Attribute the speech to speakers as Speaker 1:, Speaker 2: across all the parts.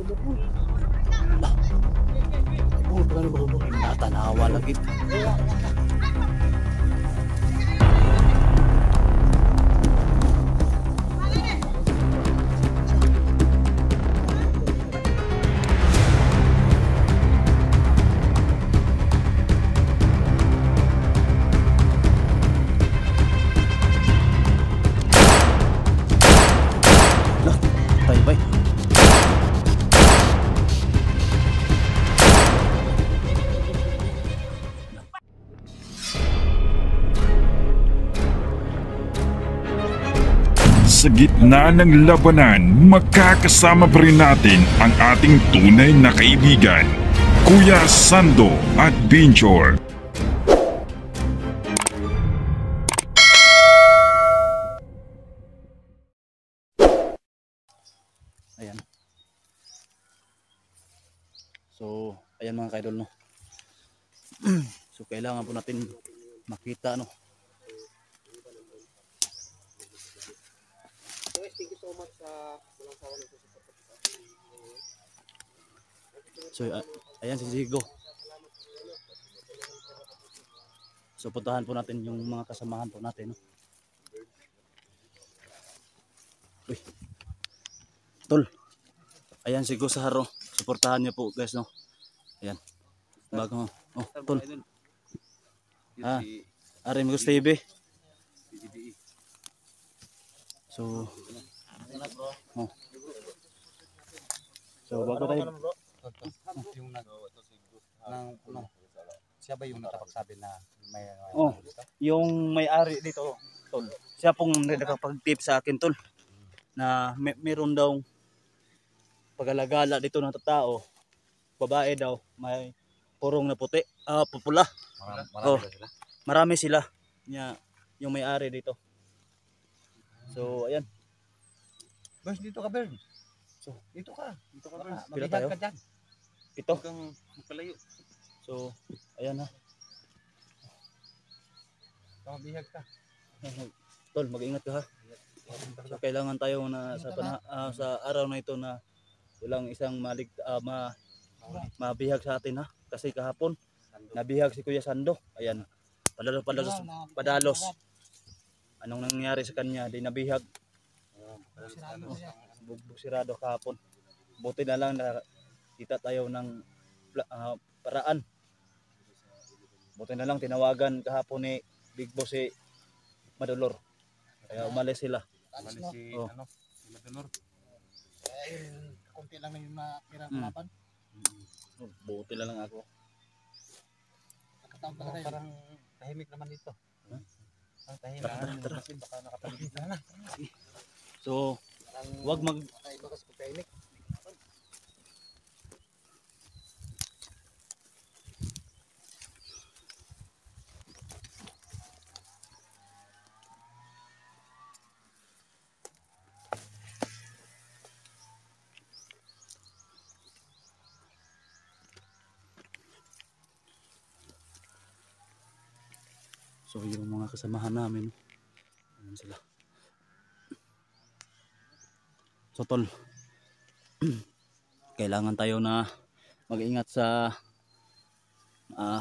Speaker 1: Oh, paano ba ba? Natanawa lagi.
Speaker 2: Sa gitna ng labanan, makakasama pa rin natin ang ating tunay na kaibigan, Kuya Sando at Binjor.
Speaker 1: Ayan. So, ayan mga kaidol no. so, kailangan po natin makita no. So, a- ayan si Zigo. So, puntahan po natin yung mga kasamahan po natin. No? Uy. Tol. Ayan si Gusaro. Suportahan niyo po guys no. Ayan. Bago. Oh, tol. Ah, Ari Migos TV. So, oh. So, bago tayo.
Speaker 3: yung nag ng ano siya ba yung nakapagsabi na may
Speaker 1: Oh, yung may-ari dito, tol. Siya pong nakapag-tip sa akin, tol. Na may, meron daw pagalagala dito ng tao. Babae daw, may purong na puti, ah, pupula.
Speaker 3: marami,
Speaker 1: Oh.
Speaker 3: ba sila?
Speaker 1: Marami sila. Niya, yung may-ari dito. So, ayan.
Speaker 3: Bers, dito ka Bern
Speaker 1: So,
Speaker 3: dito ka dito ka Bern
Speaker 1: Pila
Speaker 3: mabihag
Speaker 1: tayo?
Speaker 3: ka dyan
Speaker 1: Ito.
Speaker 3: Huwag kang magpalayo
Speaker 1: So, ayan na.
Speaker 3: mabihag ka
Speaker 1: Tol, mag-ingat ka ha. So, kailangan tayo na sa pana, ah, sa araw na ito na walang isang malig ah, ma, mabihag sa atin ha. Kasi kahapon nabihag si Kuya Sando. Ayan. Padalos padalos padalos. Anong nangyari sa kanya? Di nabihag. Bugbog sirado kahapon. Buti na lang na kita tayo ng ah, paraan. Buti na lang tinawagan kahapon ni Big Boss si Madolor. Kaya umalis sila.
Speaker 3: Mali si
Speaker 1: Oh.
Speaker 3: ano si Madunor
Speaker 4: konti lang na yung nakira
Speaker 1: Mm.
Speaker 4: kalaban.
Speaker 1: Oh, Buti na lang ako.
Speaker 4: Nakataon
Speaker 3: parang,
Speaker 4: talaga yun.
Speaker 3: parang tahimik naman dito
Speaker 1: Huh?
Speaker 3: ang tahimik
Speaker 1: Tara, tara, tara.
Speaker 3: baka nakapagod na
Speaker 1: So, wag mag. So yung mga kasamahan namin, ayan sila. So tol, kailangan tayo na mag-ingat sa ah,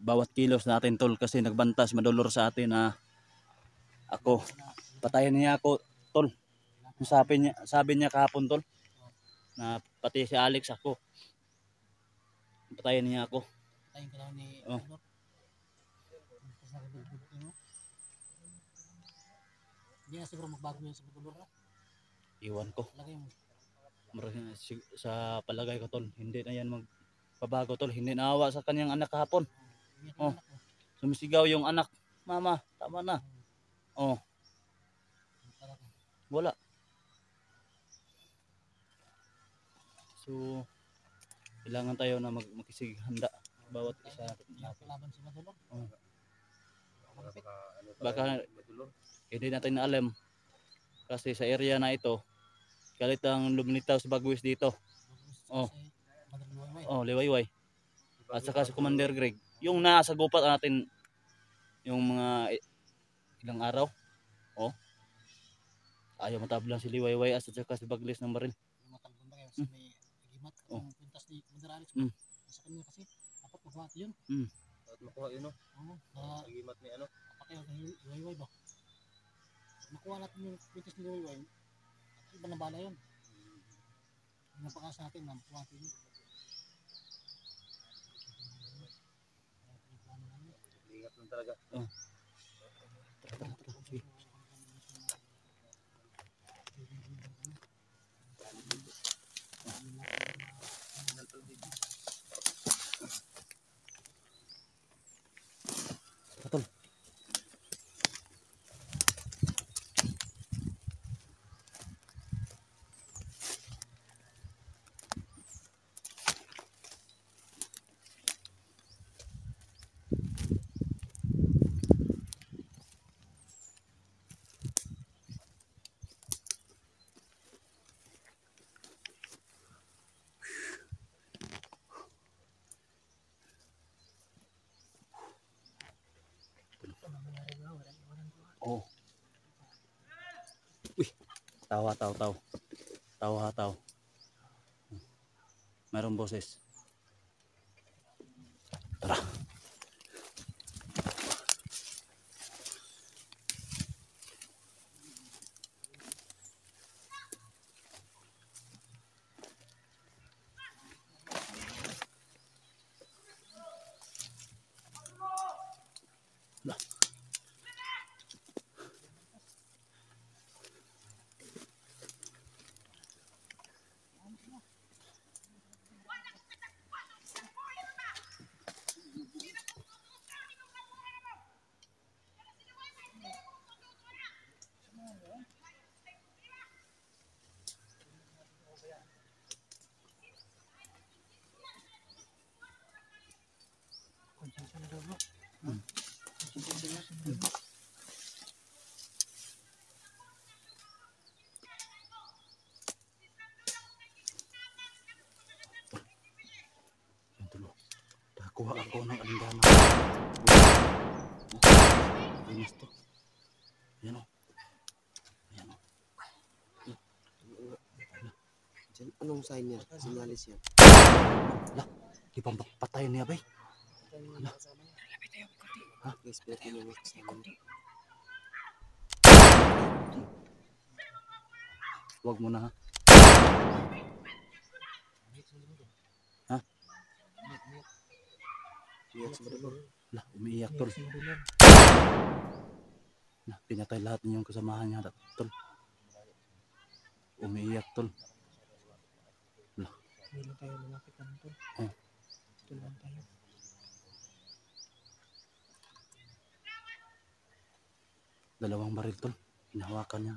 Speaker 1: bawat kilos natin tol kasi nagbantas madulor sa atin na ako, patayin niya ako tol. Sabi niya, sabi niya kahapon tol na pati si Alex ako. Patayin niya ako.
Speaker 4: Tayo ka lang ni
Speaker 1: Oh.
Speaker 4: Hindi na siguro magbago yun sa Badulor na.
Speaker 1: Iwan ko. Sa palagay ko tol, hindi na yan magbabago tol, hindi naawa sa kanyang anak kahapon. Oh. Sumisigaw yung anak, mama, tama na. Oh, wala. So, kailangan tayo na mag makisighanda bawat isa natin.
Speaker 4: Badulor.
Speaker 1: Oh. Baka hindi natin na alam kasi sa area na ito, galit ang lumilitaw sa bagwis dito. Oh. Oh, liwayway. At saka si Commander Greg. Yung nasa gupat natin yung mga ilang araw. Oh. Ayaw matablan si Liwayway at saka si Baglis ng Marin.
Speaker 4: Mat,
Speaker 1: Oh.
Speaker 4: yung kwintas ni Commander Alex.
Speaker 1: Mm.
Speaker 4: Sa kanya kasi, dapat mabuhat yun.
Speaker 5: At makuha yun, no?
Speaker 4: Oo, na
Speaker 5: Nagimat ni ano?
Speaker 4: papakiyaw ng Iwayway ba? Nakuha natin yung kwintas ni Iwayway, iba na bala yun. Yung napakas natin, na makuha natin yun.
Speaker 5: Ingat lang talaga.
Speaker 1: Tol. Tawa, taw, taw. Tawa, taw. Merong boses. Tara. Yan tulo. Nakakuha ako ng alindana. Linis to. Yan o. Yan o.
Speaker 3: Diyan, anong sign niya? Sinyalis yan.
Speaker 1: Di pa patay niya bay.
Speaker 3: Guys, pwede nyo mo kasama niya.
Speaker 1: Huwag mo na ha.
Speaker 3: Iyak sa marilo.
Speaker 1: Lah, umiiyak tol. Na, pinatay lahat ninyong kasamahan niya tol. Umiiyak tol.
Speaker 4: Hindi lang tayo lumapit ng tol.
Speaker 1: Oh.
Speaker 4: Lang tayo.
Speaker 1: Dalawang baril tol. Hinahawakan niya.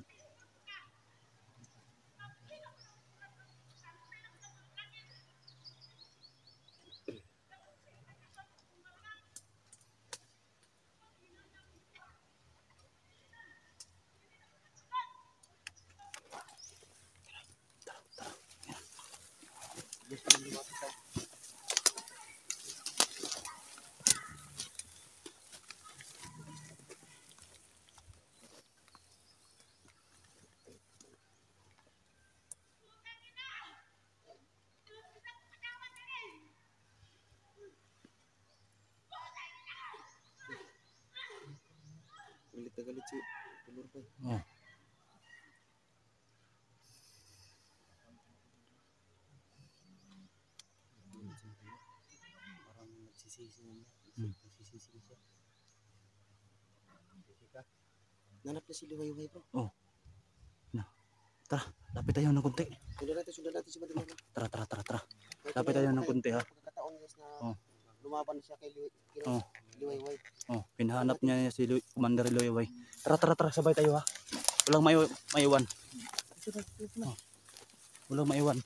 Speaker 3: Galit na galit si Tulor pa.
Speaker 1: Oh.
Speaker 3: Parang nagsisisi na niya.
Speaker 1: Hmm.
Speaker 3: Nagsisisi na siya. Nanap na si Liwayway bro.
Speaker 1: Tara, lapit tayo ng konti.
Speaker 3: Sundan natin, sundan natin si Madalena.
Speaker 1: Tara, tara, tara, tara. Lapit tayo ng konti ha.
Speaker 3: Pagkakataon guys na
Speaker 1: Oh.
Speaker 3: Lumaban siya kay kay
Speaker 1: Oh.
Speaker 3: Liwayway.
Speaker 1: Oh, pinahanap niya si Lu- Commander Loyaway. Tara, tara, tara, sabay tayo ha. Walang may maiwan. Oh. Walang maiwan.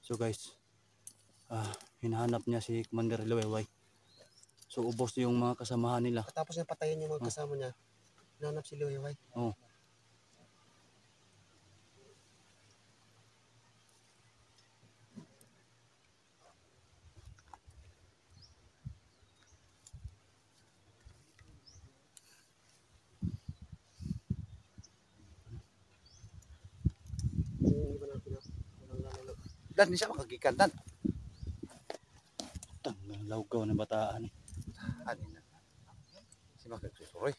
Speaker 1: So guys, ah, hinahanap niya si Commander Loyaway. So ubos yung mga kasamahan nila.
Speaker 3: Tapos na patayin yung mga
Speaker 1: Oh.
Speaker 3: kasama niya. Nanap si Liwayway.
Speaker 1: Oh.
Speaker 3: Dan siya makagikan dan.
Speaker 1: Tang lawgaw ng bataan eh.
Speaker 3: Ani na. Si makagsusuroy.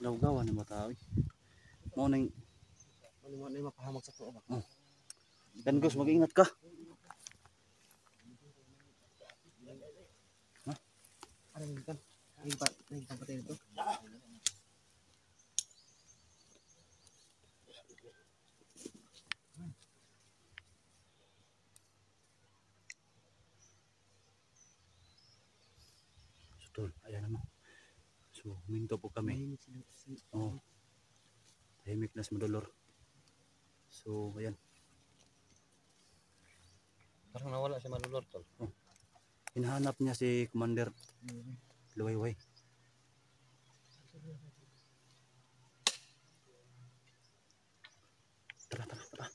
Speaker 1: Lawgaw ng bataan. Mo nang
Speaker 6: Ano mo na yung mapahamag sa tuwa ba?
Speaker 1: Dan Gus, mag-ingat ka.
Speaker 6: Ano yung kan? Naging pa, naging patay
Speaker 1: tol, ayan naman. So, huminto po kami. Oo. Tahimik na si Madolor. So, ayan.
Speaker 3: Parang nawala si Manulor tol.
Speaker 1: Hinahanap niya si Commander Luwayway. Tara, tara, tara.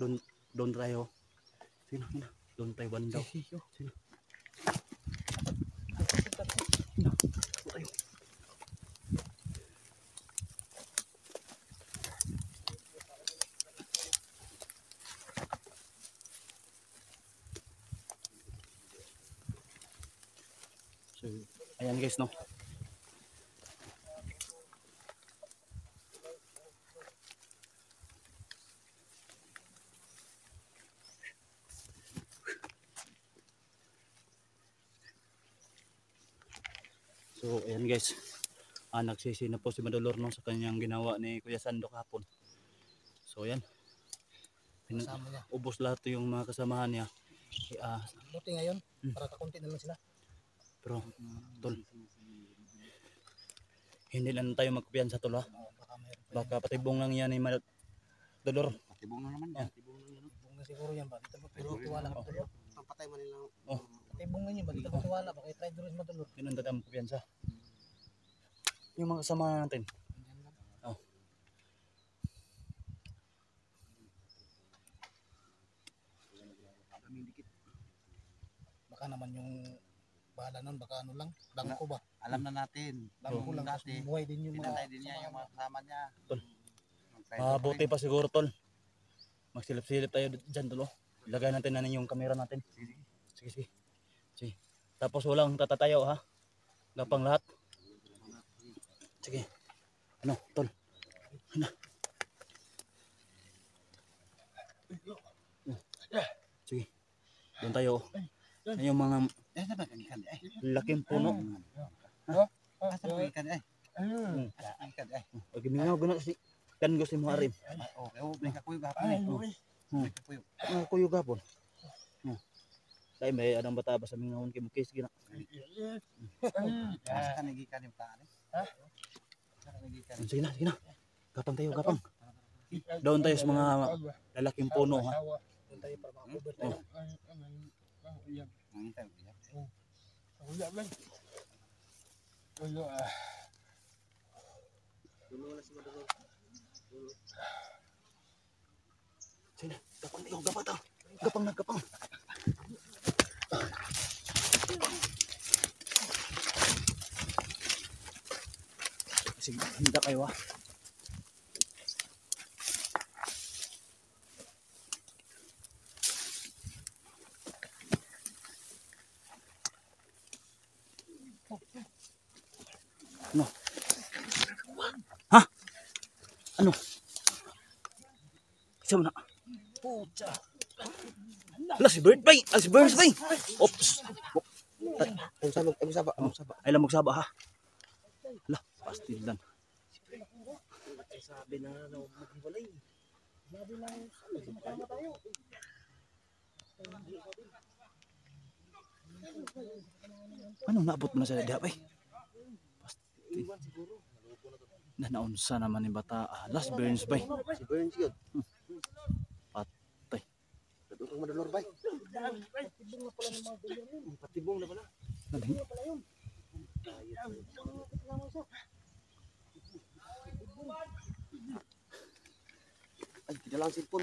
Speaker 1: Doon, doon tayo. Sino, sino? Doon tayo bandaw. Sino? Tayo. So, ayan guys, no? So, ayan guys. Ah, nagsisi na po si Madolor no, sa kanyang ginawa ni Kuya Sando kahapon. So, ayan. Pin-
Speaker 4: Kasama niya.
Speaker 1: ubos lahat yung mga kasamahan niya. Eh, ah,
Speaker 4: Buti ngayon,
Speaker 1: Hmm.
Speaker 4: para kakunti na lang sila.
Speaker 1: pero, tol, hindi na tayo magkupiyansa tol ha.
Speaker 4: Oo, baka
Speaker 1: patibong lang yan ni Madolor.
Speaker 3: Patibong na naman yan. Patibong na yan.
Speaker 4: yan. Bung na siguro yan ba? Dito pero tiwala ka.
Speaker 6: Pampatay man nilang
Speaker 1: Oh.
Speaker 4: Tibong na yun ba? Dito tiwala ba? Kaya try doon sa madulor.
Speaker 1: Yun ang tatang kumpiyansa. Yung mga kasama natin. Oh.
Speaker 4: Baka naman yung bahala nun, baka ano lang, bangko ba?
Speaker 3: Alam na natin.
Speaker 4: Bangko lang,
Speaker 3: dati.
Speaker 4: buhay din yung mga
Speaker 3: Pinatay din niya yung mga kasama niya.
Speaker 1: Tol. Mabuti
Speaker 3: pa
Speaker 1: pa siguro tol. Magsilip-silip tayo dyan tol. oh. Ilagay natin na yung camera natin. Sige, sige. Sige. Tapos walang tatatayo ha. Gapang lahat. Sige. Ano, tol? Ano? Sige. Doon tayo. oh. Yan yung mga.
Speaker 3: Eh, ano ba kanikan eh?
Speaker 1: laking puno.
Speaker 3: Asa ba kanikan eh?
Speaker 1: Hmm.
Speaker 3: Asa ba kanikan eh?
Speaker 1: Pag minaw gana si kan gusto mo arim.
Speaker 3: Okay, oh, may kakuyo gahapon eh. Oh,
Speaker 1: Hmm.
Speaker 3: May kakuyo.
Speaker 1: Mga kuyo gapon. Hmm. Dahil may adang bata ba sa mga kay mukis gina.
Speaker 3: Asa ka nagikan yung eh? Ha?
Speaker 1: Sige na, sige na. Gapang tayo, gapang. Doon tayo sa mga lalaking puno ha.
Speaker 4: doon tayo para makakover tayo.
Speaker 3: Mangintay ko yan.
Speaker 1: Sige na, gapang tayo, gapang tayo. Gapang na, gapang. Sige, handa kayo ha. Ano? Ha? Ano? Isa mo na.
Speaker 4: Pucha!
Speaker 1: Ala, si Bird Bay! Ala, si Bird Bay!
Speaker 6: Sabag, ang sabag, ang sabag.
Speaker 1: Ay lang magsaba ha. Ala, pastilan.
Speaker 6: Sabi na na maghiwalay.
Speaker 1: Ano naabot mo na sa diha bay? Na naunsa naman ni bata. Alas, Burns bay.
Speaker 6: Si Burns yun.
Speaker 1: Patay.
Speaker 6: Dadurang madulor bay. Patibong na pala.
Speaker 1: Naging.
Speaker 6: Ay, kita
Speaker 1: 就是
Speaker 2: 不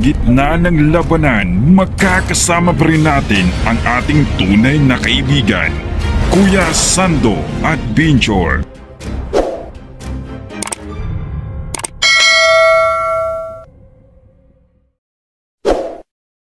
Speaker 2: gitna ng labanan, magkakasama pa rin natin ang ating tunay na kaibigan, Kuya Sando at Binchor.